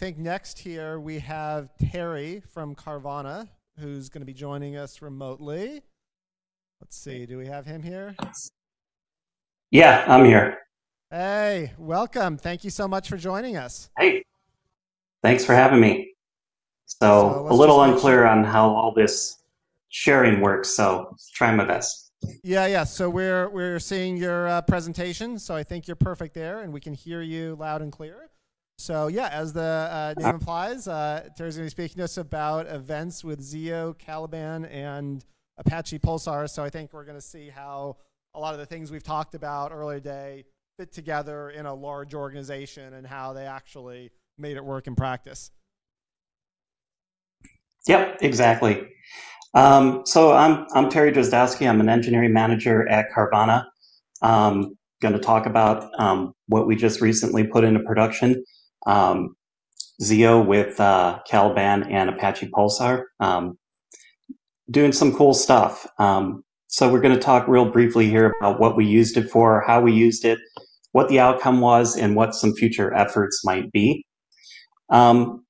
Think next here we have Terry from Carvana, who's going to be joining us remotely. Let's see, do we have him here? Yeah, I'm here. Hey, welcome. Thank you so much for joining us. Hey, thanks for having me. So, So a little unclear on how all this sharing works, so try my best. Yeah, yeah. So we're we're seeing your uh, presentation, so I think you're perfect there, and we can hear you loud and clear. So yeah, as the uh, name implies, uh, Terry's going to be speaking to us about events with Zio, Caliban, and Apache Pulsar. So I think we're going to see how a lot of the things we've talked about earlier today fit together in a large organization and how they actually made it work in practice. Yep, exactly. Um, so I'm I'm Terry Drozdowski. I'm an engineering manager at Carvana. Um, going to talk about um, what we just recently put into production, um, Zio with uh, Caliban and Apache Pulsar. Um, doing some cool stuff. Um, so we're going to talk real briefly here about what we used it for, how we used it, what the outcome was, and what some future efforts might be. Um,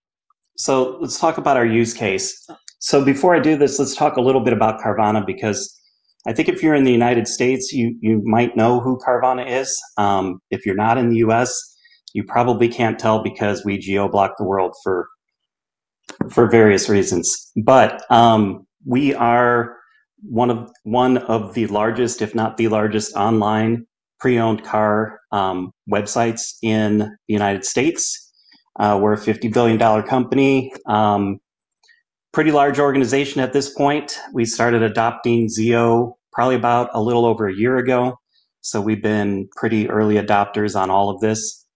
so let's talk about our use case. So before I do this, let's talk a little bit about Carvana because I think if you're in the United States, you you might know who Carvana is. Um, if you're not in the U.S., you probably can't tell because we geo block the world for for various reasons. But um, we are one of one of the largest, if not the largest, online pre-owned car um, websites in the United States. Uh, we're a $50 billion company, um, pretty large organization at this point. We started adopting Zio probably about a little over a year ago. So we've been pretty early adopters on all of this.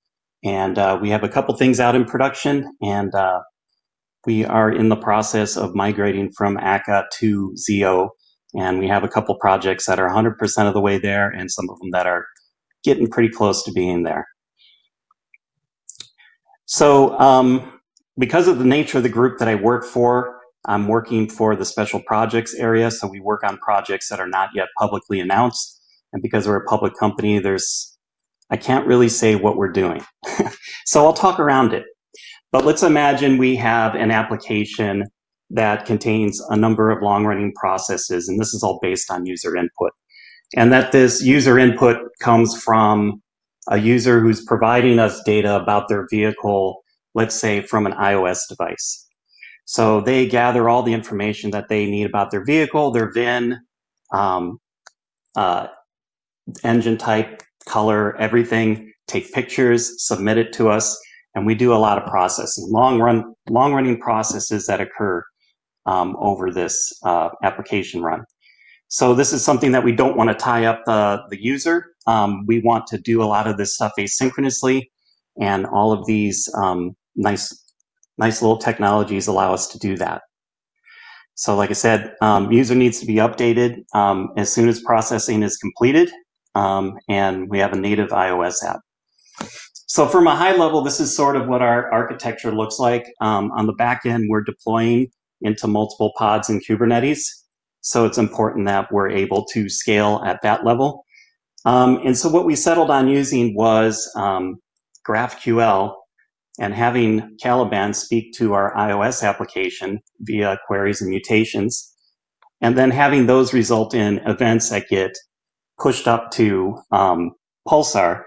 And uh, we have a couple things out in production, and uh, we are in the process of migrating from Akka to Zio. And we have a couple projects that are 100% of the way there, and some of them that are getting pretty close to being there. So, um, because of the nature of the group that I work for, I'm working for the special projects area. So, we work on projects that are not yet publicly announced. And because we're a public company, there's, I can't really say what we're doing. so, I'll talk around it. But let's imagine we have an application that contains a number of long running processes, and this is all based on user input. And that this user input comes from a user who's providing us data about their vehicle, let's say from an iOS device. So they gather all the information that they need about their vehicle, their VIN, um, uh, engine type, color, everything, take pictures, submit it to us, and we do a lot of processing, long run, long running processes that occur um, over this uh, application run. So this is something that we don't want to tie up the, the user. Um, we want to do a lot of this stuff asynchronously, and all of these um, nice, nice little technologies allow us to do that. So like I said, um, user needs to be updated um, as soon as processing is completed, um, and we have a native iOS app. So from a high level, this is sort of what our architecture looks like. Um, on the back end, we're deploying into multiple pods in Kubernetes. So it's important that we're able to scale at that level. Um, and so what we settled on using was um, GraphQL and having Caliban speak to our iOS application via queries and mutations, and then having those result in events that get pushed up to um, Pulsar.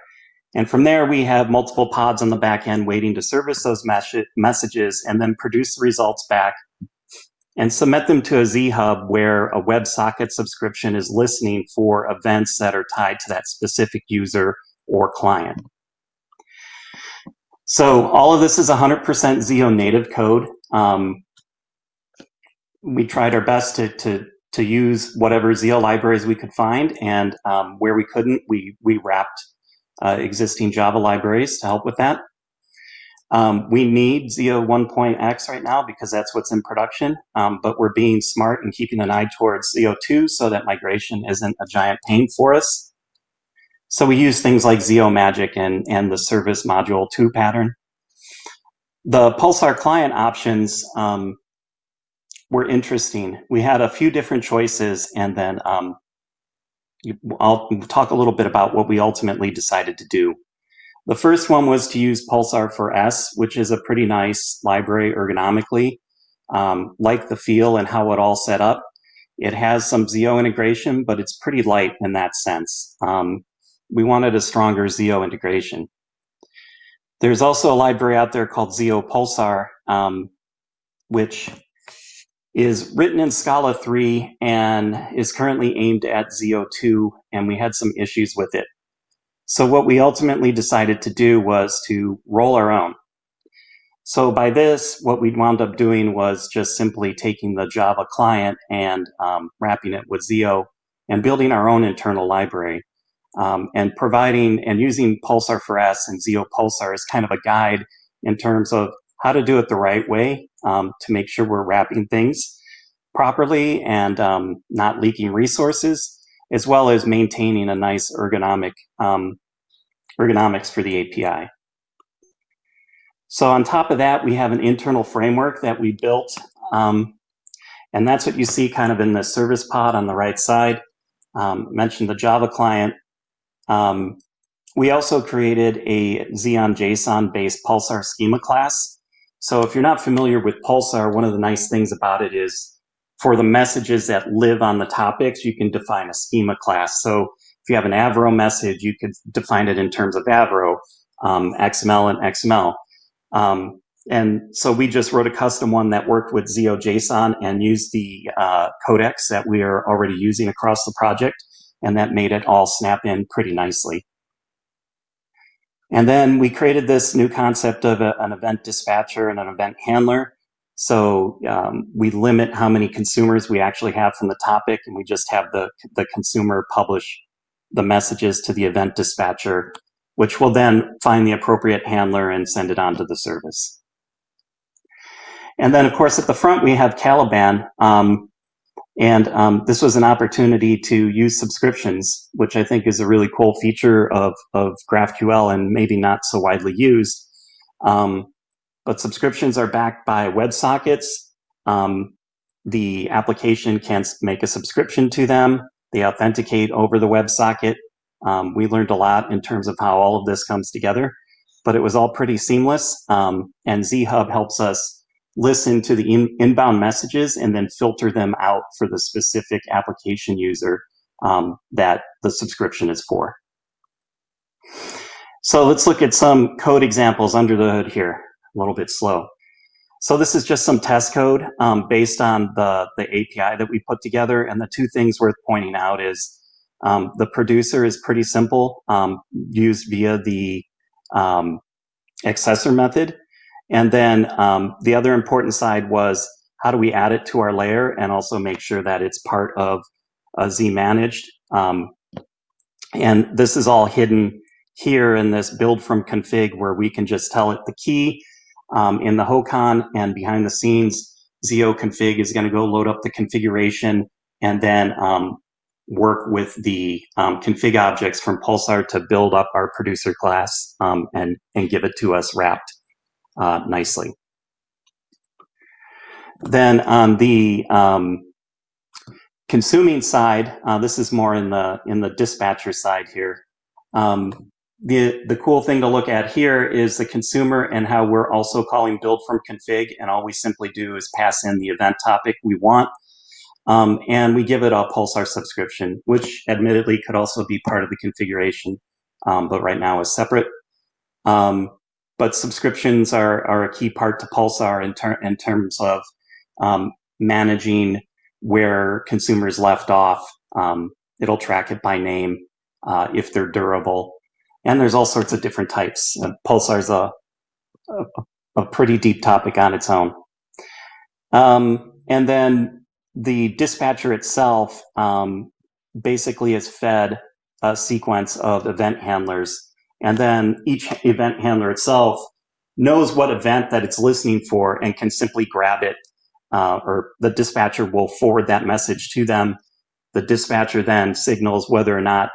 And from there, we have multiple pods on the back end waiting to service those mes- messages and then produce the results back and submit them to a ZHub where a WebSocket subscription is listening for events that are tied to that specific user or client. So all of this is 100% Zio native code. Um, we tried our best to, to, to use whatever Zio libraries we could find, and um, where we couldn't, we, we wrapped uh, existing Java libraries to help with that. Um, we need Zio 1.x right now because that's what's in production, um, but we're being smart and keeping an eye towards Zio 2 so that migration isn't a giant pain for us. So we use things like Zio Magic and, and the service module 2 pattern. The Pulsar client options um, were interesting. We had a few different choices, and then um, I'll talk a little bit about what we ultimately decided to do. The first one was to use pulsar4s, which is a pretty nice library ergonomically. Um, like the feel and how it all set up. It has some Zio integration, but it's pretty light in that sense. Um, we wanted a stronger Zio integration. There's also a library out there called Zio Pulsar, um, which is written in Scala 3 and is currently aimed at Zio 2, and we had some issues with it. So what we ultimately decided to do was to roll our own. So by this, what we wound up doing was just simply taking the Java client and um, wrapping it with Zio and building our own internal library um, and providing and using pulsar4s and Zio Pulsar as kind of a guide in terms of how to do it the right way um, to make sure we're wrapping things properly and um, not leaking resources as well as maintaining a nice ergonomic um, ergonomics for the API. So on top of that, we have an internal framework that we built, um, and that's what you see kind of in the service pod on the right side. Um, mentioned the Java client. Um, we also created a Zio JSON based Pulsar schema class. So if you're not familiar with Pulsar, one of the nice things about it is for the messages that live on the topics, you can define a schema class. So if you have an Avro message, you could define it in terms of Avro, um, XML and XML. Um, and so we just wrote a custom one that worked with Zio JSON and used the uh, codecs that we are already using across the project, and that made it all snap in pretty nicely. And then we created this new concept of a, an event dispatcher and an event handler. So um, we limit how many consumers we actually have from the topic, and we just have the, the consumer publish the messages to the event dispatcher, which will then find the appropriate handler and send it on to the service. And then, of course, at the front, we have Caliban. Um, and um, this was an opportunity to use subscriptions, which I think is a really cool feature of, of GraphQL and maybe not so widely used. Um, but subscriptions are backed by WebSockets. Um, the application can make a subscription to them. They authenticate over the WebSocket. Um, we learned a lot in terms of how all of this comes together, but it was all pretty seamless. Um, and ZHub helps us listen to the in inbound messages and then filter them out for the specific application user um, that the subscription is for. So let's look at some code examples under the hood here a little bit slow. So this is just some test code um, based on the, the API that we put together. And the two things worth pointing out is um, the producer is pretty simple, um, used via the um, accessor method. And then um, the other important side was how do we add it to our layer and also make sure that it's part of ZManaged. Um, and this is all hidden here in this build from config where we can just tell it the key um, in the HOCON and behind the scenes, Zio config is going to go load up the configuration and then um, work with the um, config objects from Pulsar to build up our producer class um, and, and give it to us wrapped uh, nicely. Then on the um, consuming side, uh, this is more in the in the dispatcher side here. Um, the, the cool thing to look at here is the consumer and how we're also calling build from config. And all we simply do is pass in the event topic we want. Um, and we give it a Pulsar subscription, which admittedly could also be part of the configuration, um, but right now is separate. Um, but subscriptions are, are a key part to Pulsar in, ter in terms of um, managing where consumers left off. Um, it'll track it by name uh, if they're durable and there's all sorts of different types. Uh, Pulsar is a, a, a, pretty deep topic on its own. Um, and then the dispatcher itself um, basically is fed a sequence of event handlers. And then each event handler itself knows what event that it's listening for and can simply grab it, uh, or the dispatcher will forward that message to them. The dispatcher then signals whether or not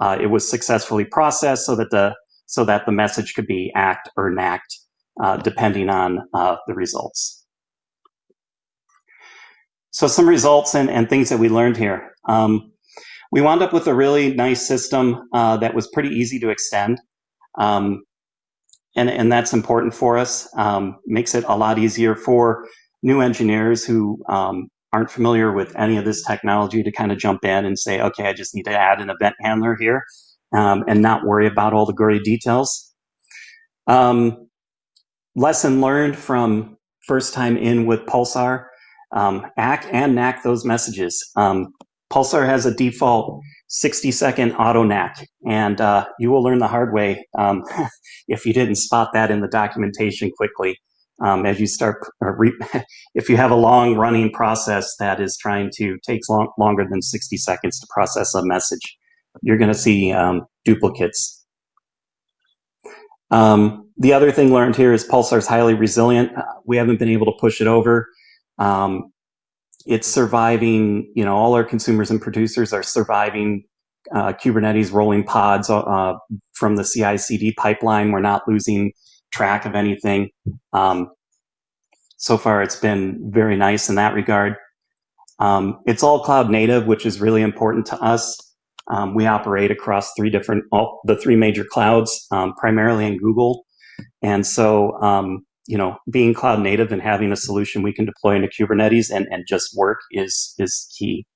uh, it was successfully processed so that the so that the message could be ACKed or NACKed, uh, depending on uh, the results. So some results and, and things that we learned here. Um, we wound up with a really nice system uh, that was pretty easy to extend. Um, and, and that's important for us. Um, makes it a lot easier for new engineers who um, aren't familiar with any of this technology to kind of jump in and say, okay, I just need to add an event handler here um, and not worry about all the gory details. Um, lesson learned from first time in with Pulsar, um, ACK and NACK those messages. Um, Pulsar has a default 60 second auto NACK, and uh, you will learn the hard way um, if you didn't spot that in the documentation quickly. Um, as you start, if you have a long running process that is trying to takes long, longer than 60 seconds to process a message, you're going to see um, duplicates. Um, the other thing learned here is Pulsar is highly resilient. We haven't been able to push it over. Um, it's surviving, you know, all our consumers and producers are surviving uh, Kubernetes rolling pods uh, from the CI CD pipeline. We're not losing track of anything. Um, so far, it's been very nice in that regard. Um, it's all cloud native, which is really important to us. Um, we operate across three different, all, the three major clouds, um, primarily in Google. And so um, you know, being cloud native and having a solution we can deploy into Kubernetes and, and just work is, is key.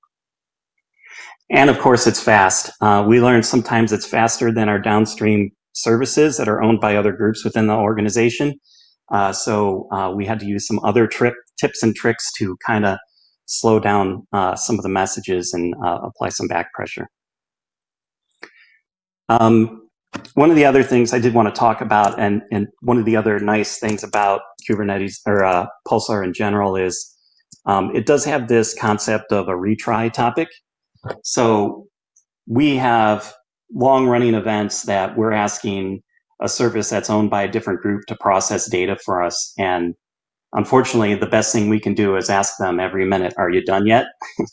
And of course, it's fast. Uh, we learned sometimes it's faster than our downstream services that are owned by other groups within the organization. Uh, so uh, we had to use some other trip, tips and tricks to kind of slow down uh, some of the messages and uh, apply some back pressure. Um, one of the other things I did want to talk about, and, and one of the other nice things about Kubernetes or uh, Pulsar in general is um, it does have this concept of a retry topic. So we have long running events that we're asking a service that's owned by a different group to process data for us. And unfortunately, the best thing we can do is ask them every minute, are you done yet?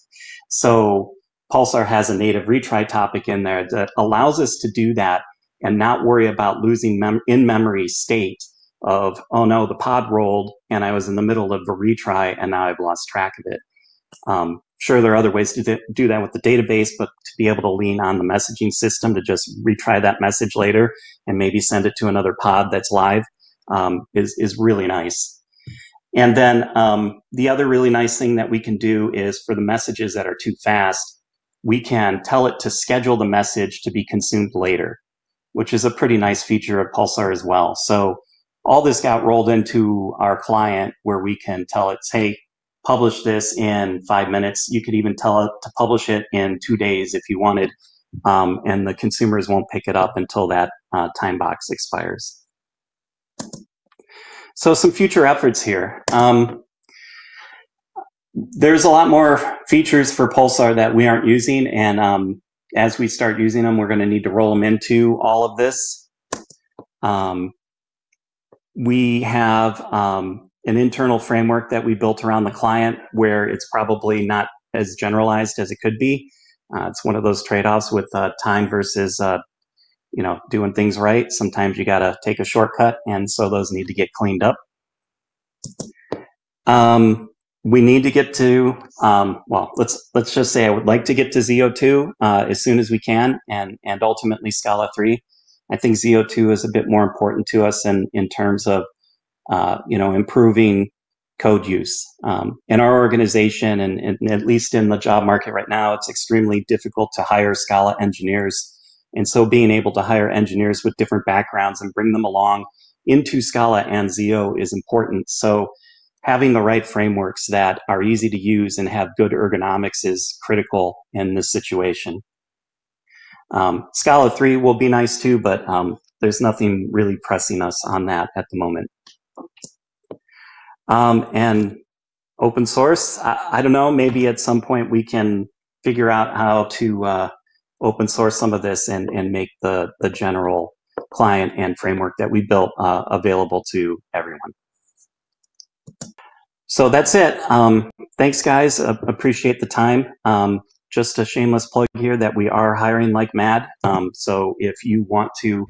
so Pulsar has a native retry topic in there that allows us to do that and not worry about losing mem- in memory state of, oh no, the pod rolled and I was in the middle of a retry and now I've lost track of it. Um, sure, there are other ways to do that with the database, but to be able to lean on the messaging system to just retry that message later and maybe send it to another pod that's live um, is, is really nice. And then um, the other really nice thing that we can do is for the messages that are too fast, we can tell it to schedule the message to be consumed later which is a pretty nice feature of Pulsar as well. So all this got rolled into our client where we can tell it, hey, publish this in five minutes. You could even tell it to publish it in two days if you wanted. Um, and the consumers won't pick it up until that uh, time box expires. So some future efforts here. Um, there's a lot more features for Pulsar that we aren't using, and um, as we start using them, we're going to need to roll them into all of this. Um, we have um, an internal framework that we built around the client where it's probably not as generalized as it could be. Uh, it's one of those trade-offs with uh, time versus, uh, you know, doing things right. Sometimes you got to take a shortcut, and so those need to get cleaned up. Um, we need to get to um, well let's let's just say i would like to get to Zio 2 uh, as soon as we can and and ultimately scala 3 i think Zio 2 is a bit more important to us in in terms of uh, you know improving code use. Um, in our organization and, and at least in the job market right now it's extremely difficult to hire scala engineers. And so being able to hire engineers with different backgrounds and bring them along into scala and Zio is important. So having the right frameworks that are easy to use and have good ergonomics is critical in this situation. Um, Scala 3 will be nice too, but um, there's nothing really pressing us on that at the moment. Um, and open source, I, I, don't know, maybe at some point we can figure out how to uh, open source some of this and, and make the, the general client and framework that we built uh, available to everyone. So that's it. Um, thanks, guys. Uh, appreciate the time. Um, just a shameless plug here that we are hiring like mad. Um, so if you want to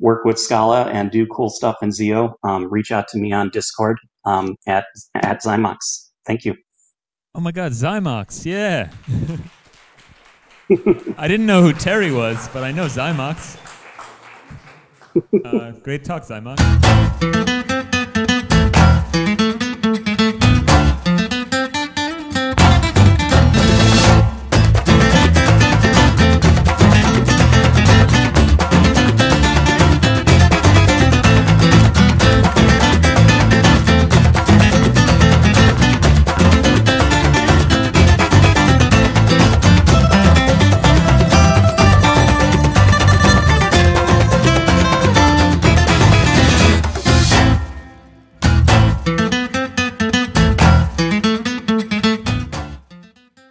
work with Scala and do cool stuff in Zio, um, reach out to me on Discord um, at at Zymox. Thank you. Oh my God, Zymox! Yeah. I didn't know who Terry was, but I know Zymox. Uh, great talk, Zymox.